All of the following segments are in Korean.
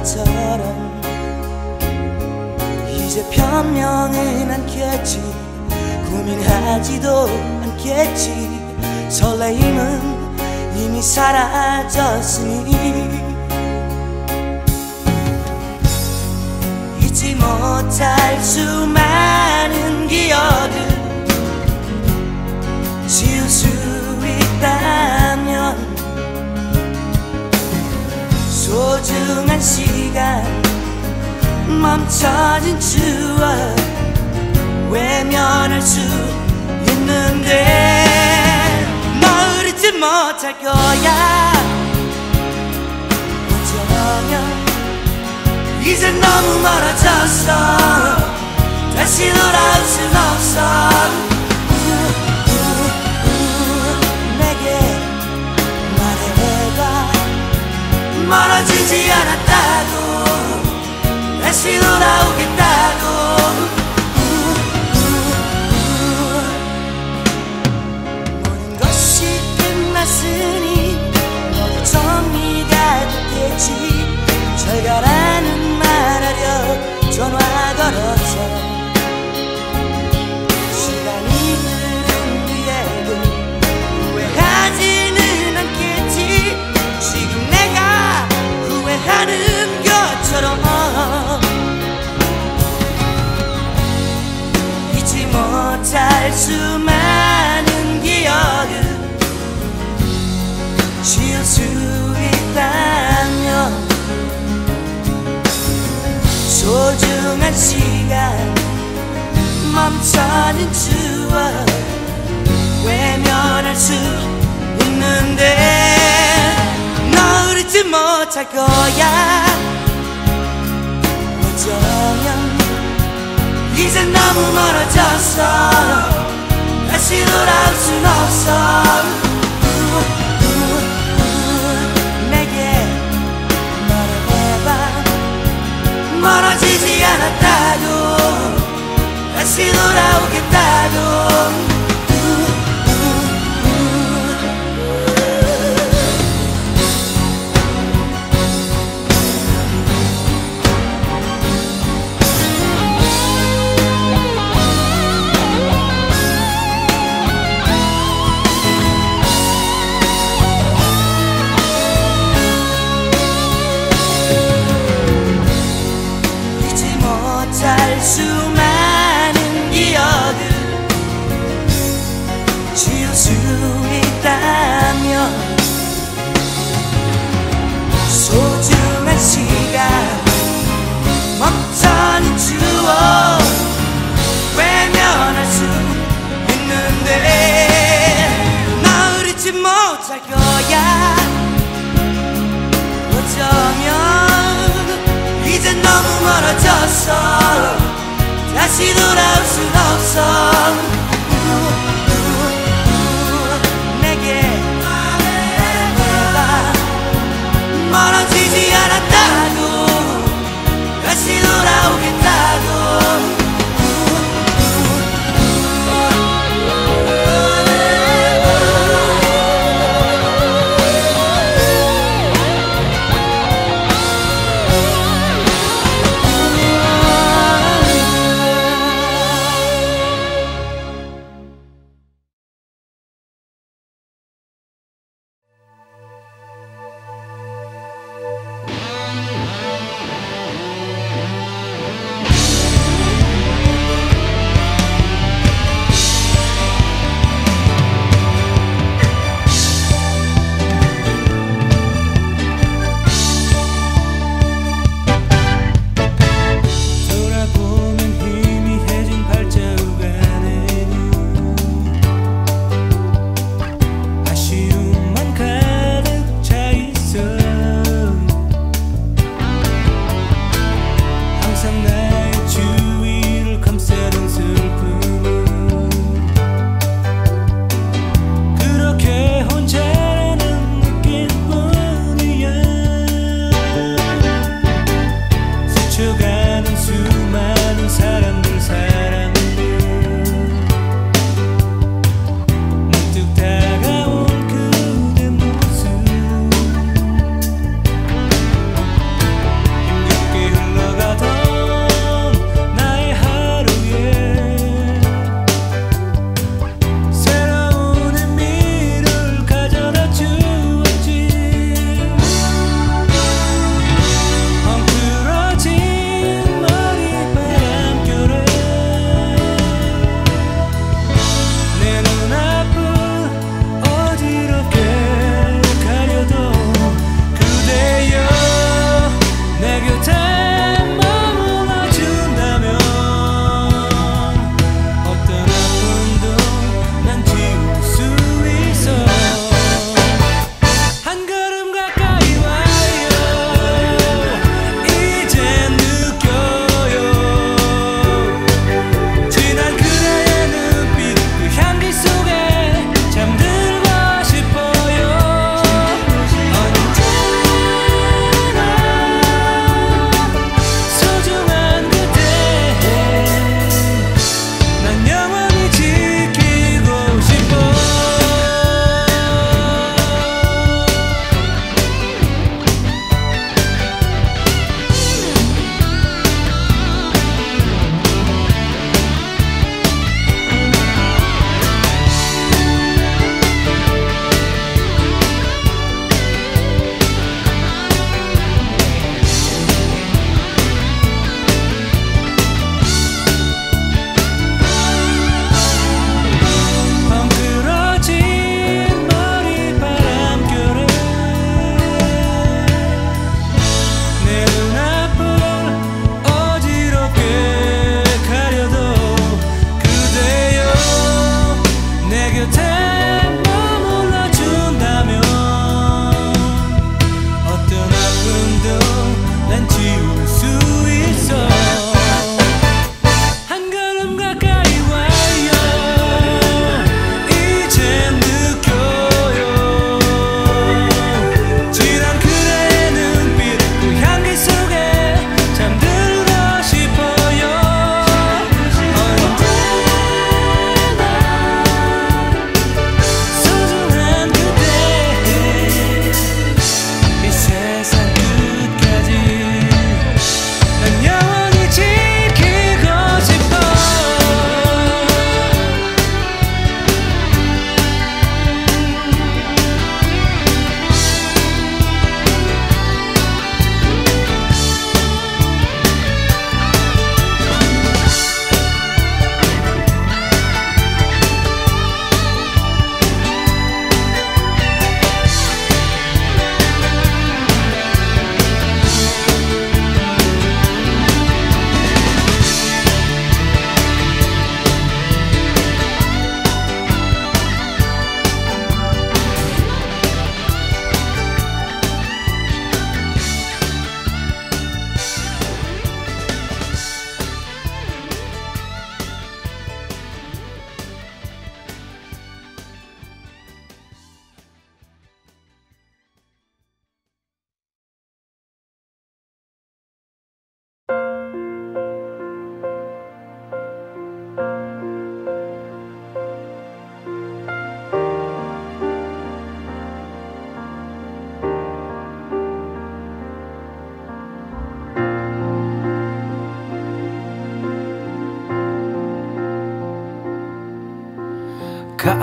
것처럼 이제 변명은 않겠지 고민하지도 않겠지. 설레임은 이미 사라졌으니 잊지 못할 수많은 기억을 지울 수 있다면 소중한 시간. 멈춰진 추억. 외면할 수 있는데 널 잊지 못할 거야. 어쩌면 이제 너무 멀어졌어 다시 소중한 시간. 멈춰진 추억. 외면할 수 있는데 널 잊지 못할 거야. 어쩌면 이제 너무 멀어졌어. 다시 돌아올 순 없어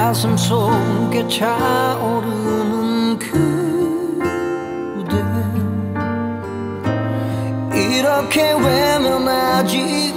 가슴 속에 차오르는 그대. 이렇게 외면하지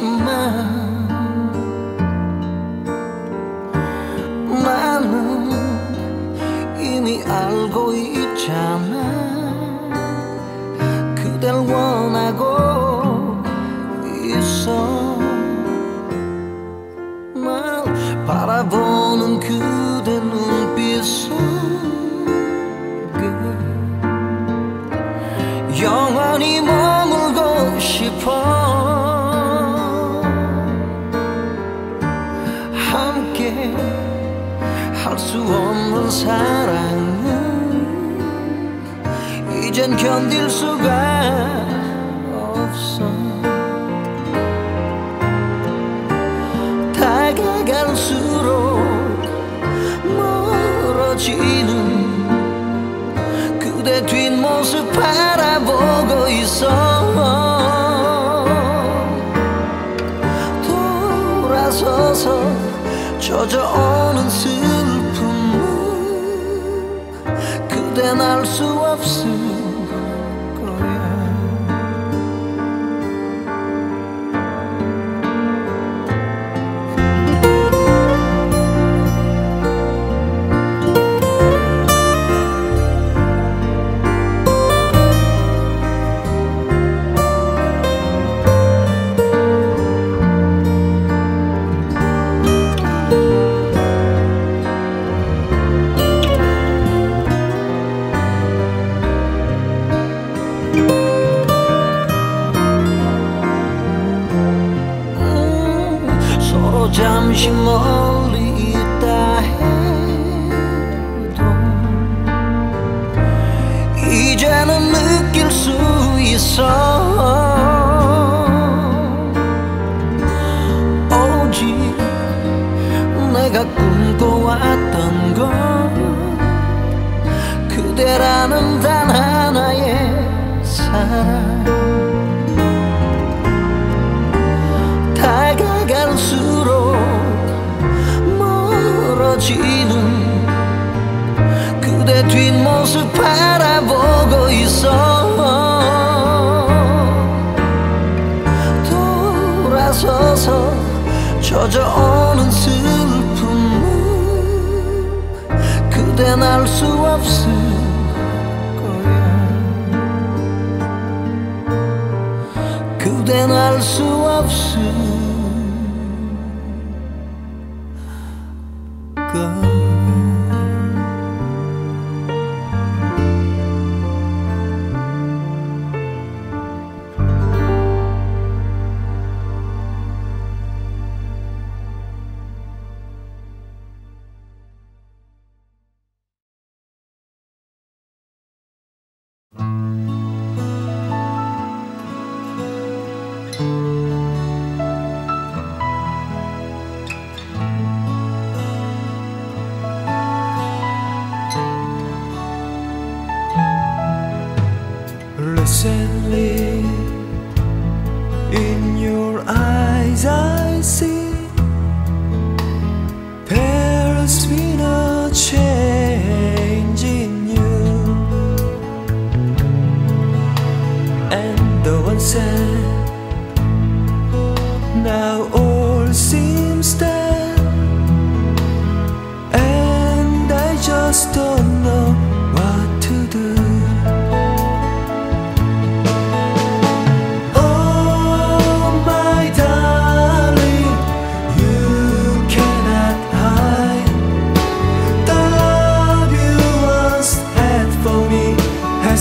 love.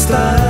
style.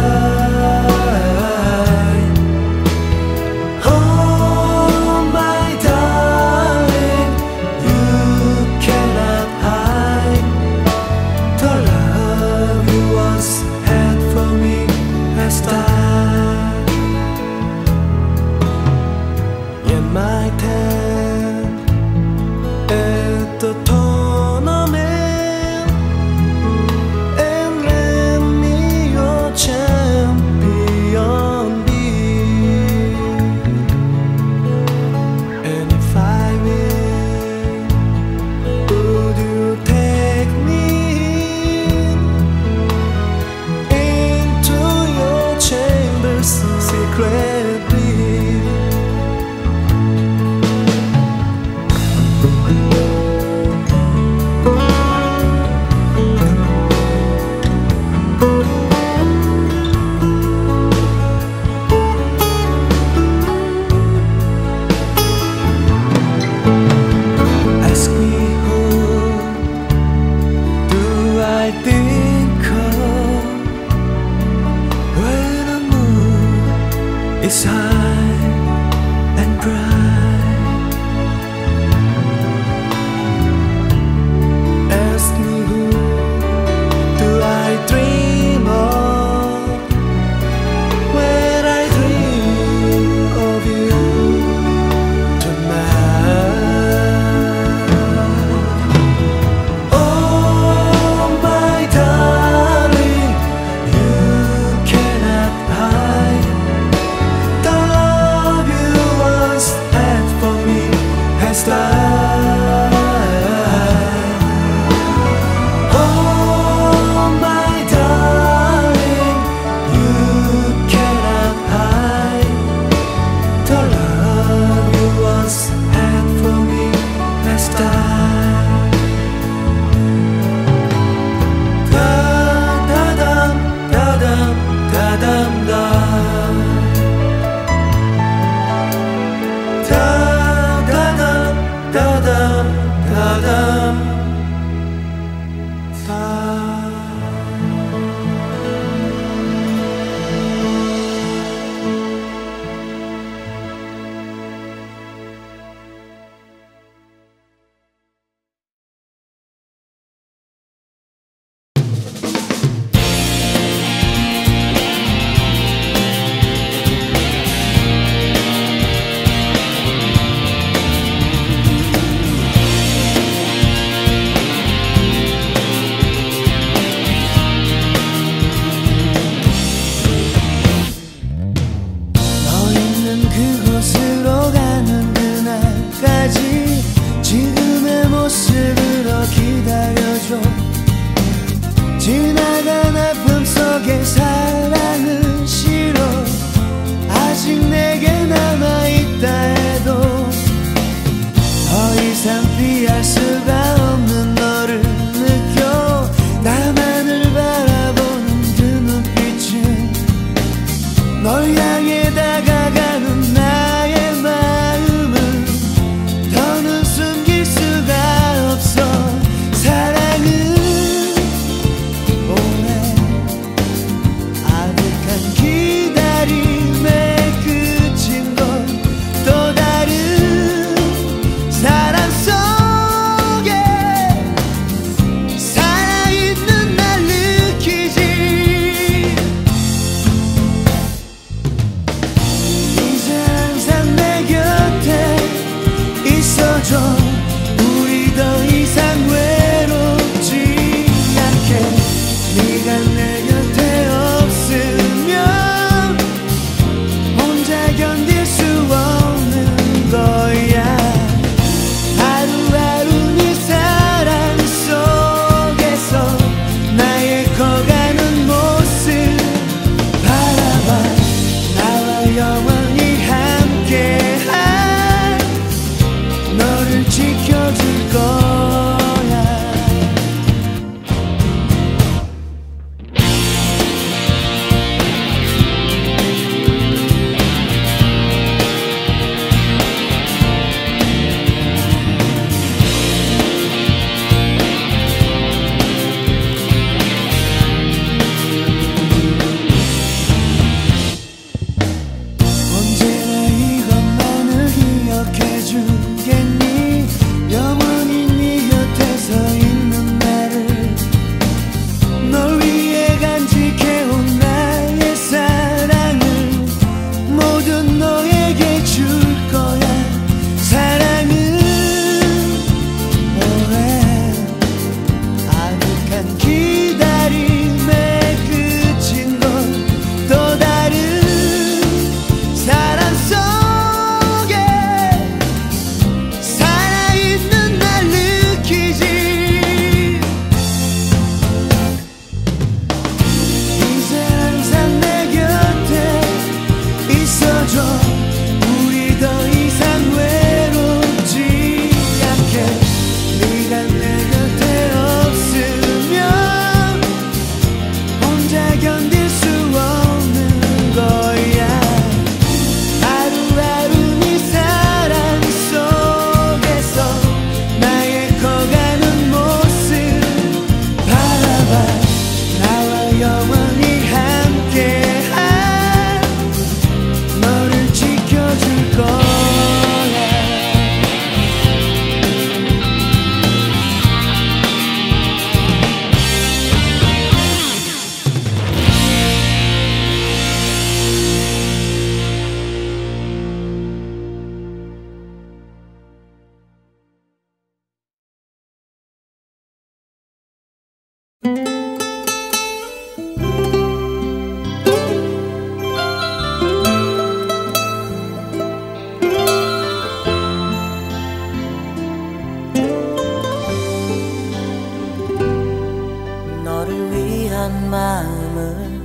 마음을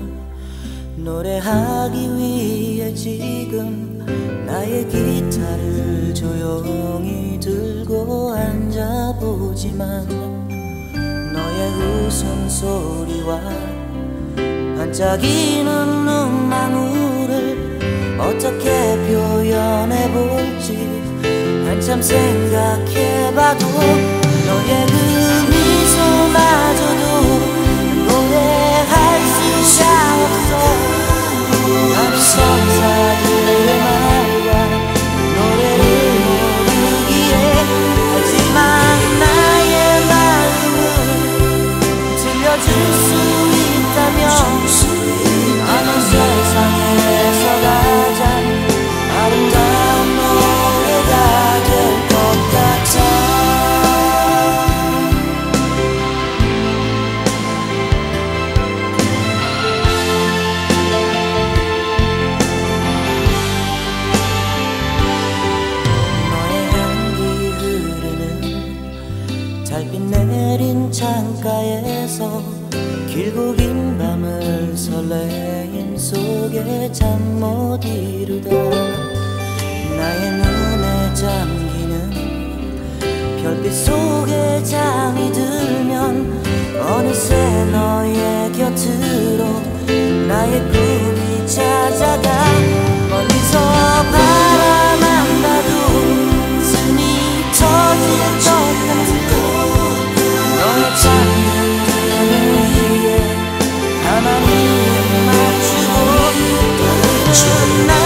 노래하기 위해 지금 나의 기타를 조용히 들고 앉아보지만 너의 웃음소리와 반짝이는 눈망울을 어떻게 표현해볼지 한참 생각해봐도 너의 그 미소마저 수가 설레임 속에 잠 못 이루다 나의 눈에 잠기는 별빛 속에 잠이 들면 어느새 너의 곁으로 나의 꿈이 찾아가 또는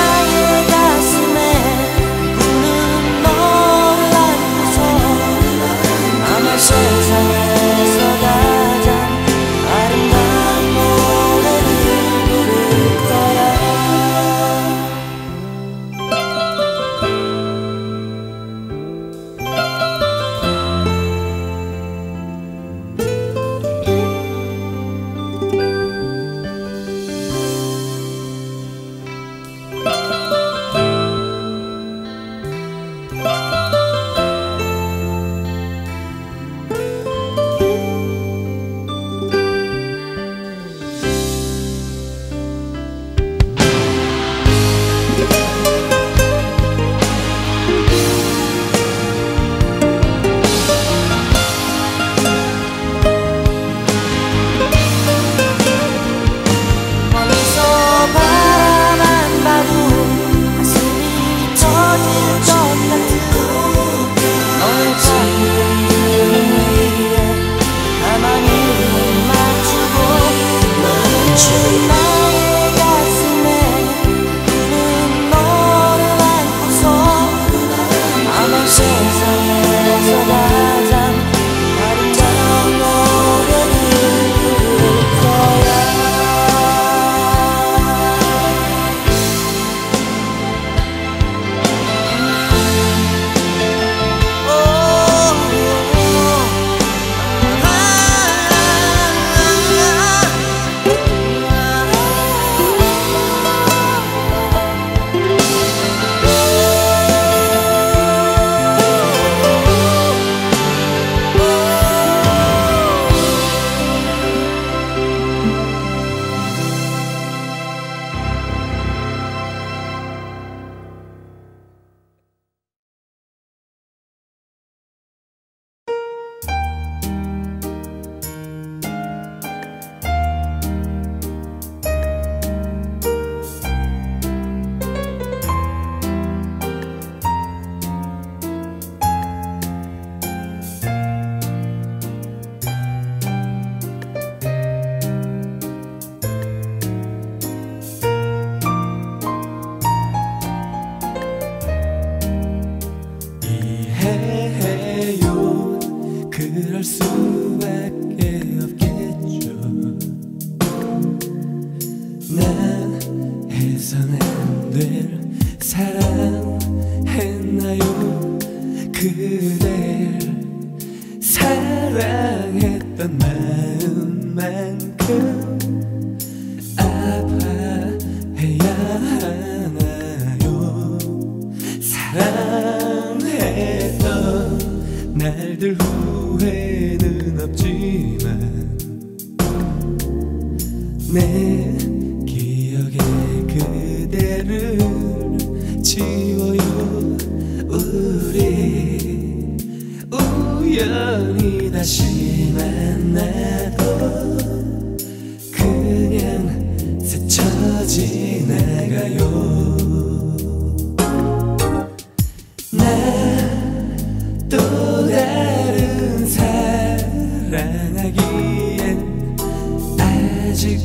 아직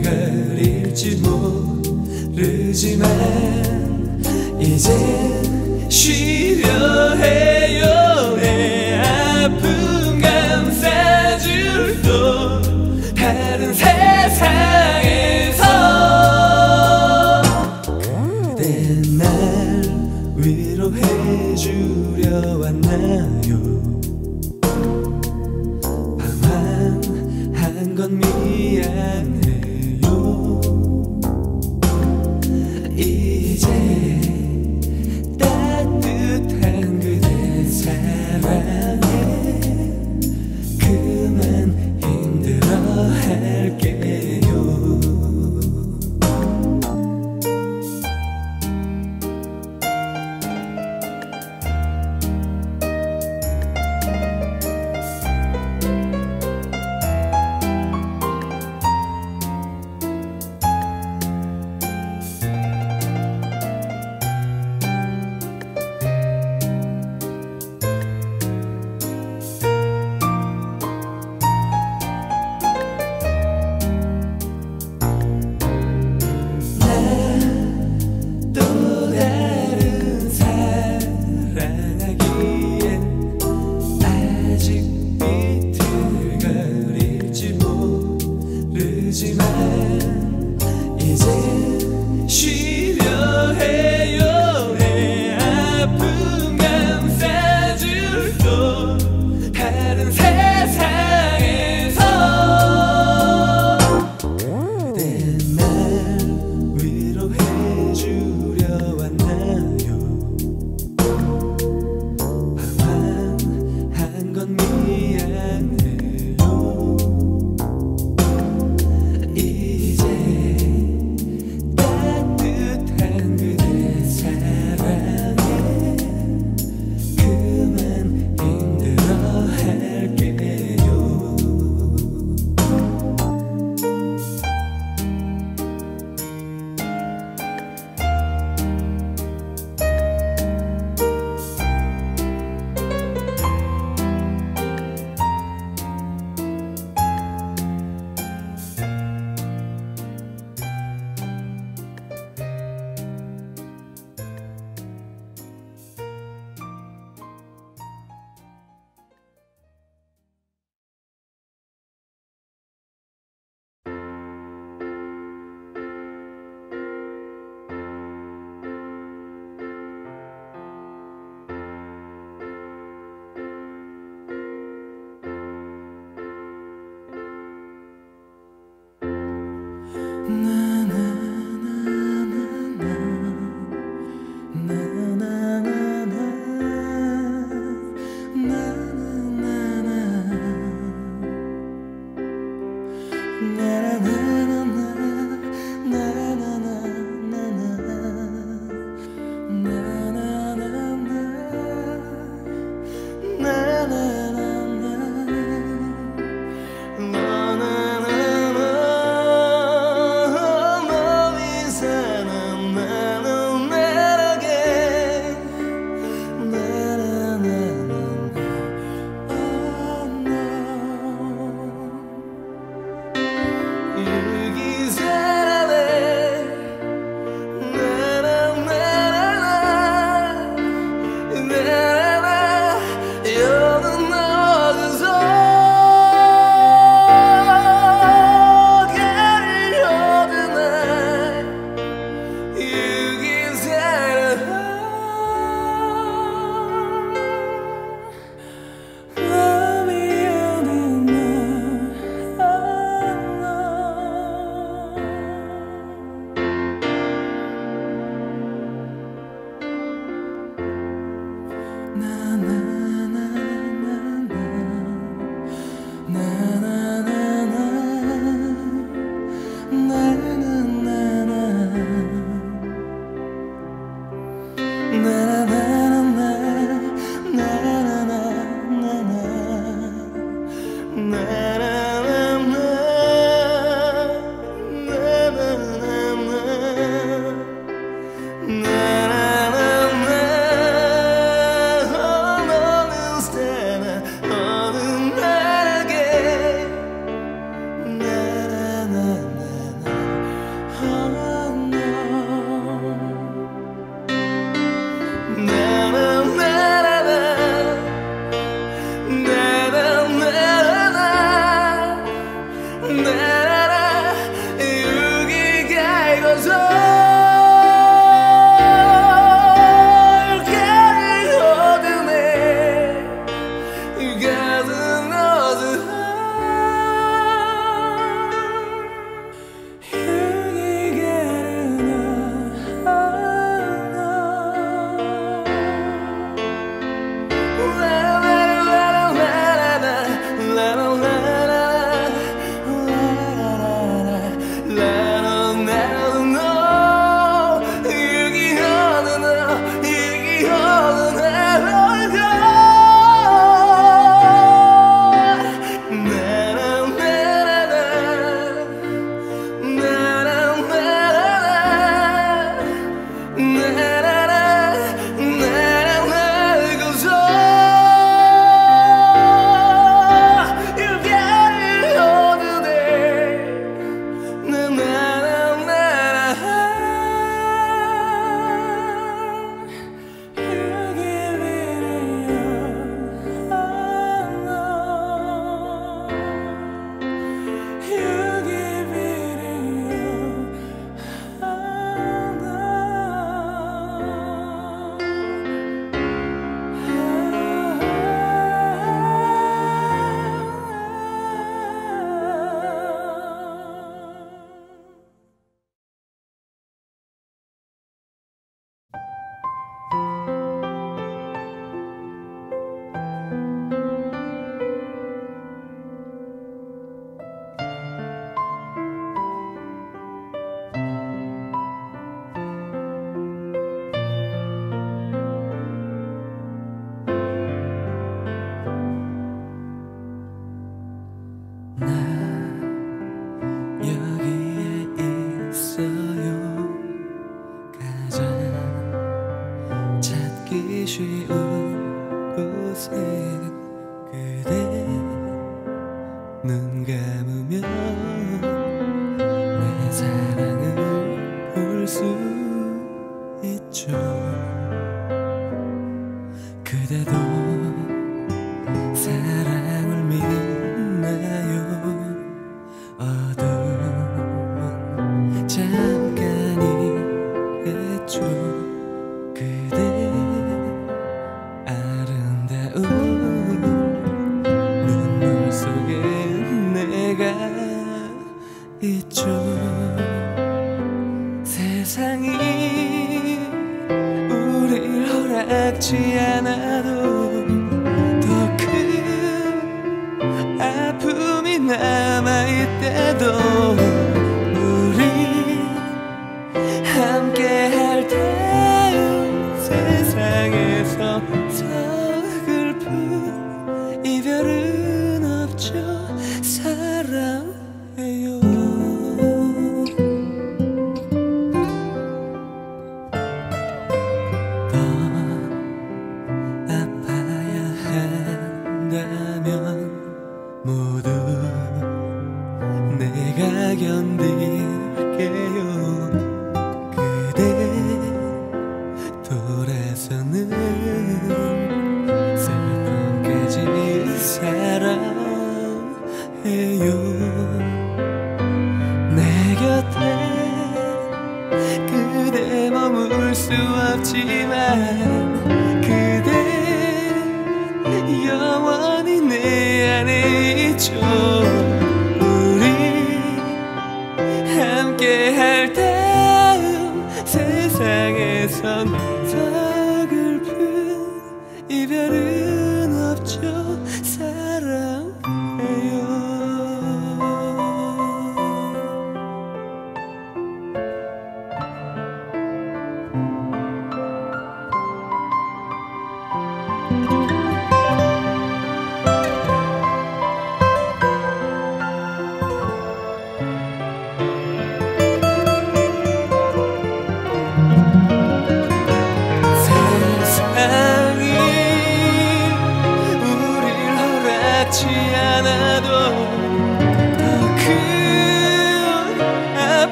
비틀거릴지 모르지만 이제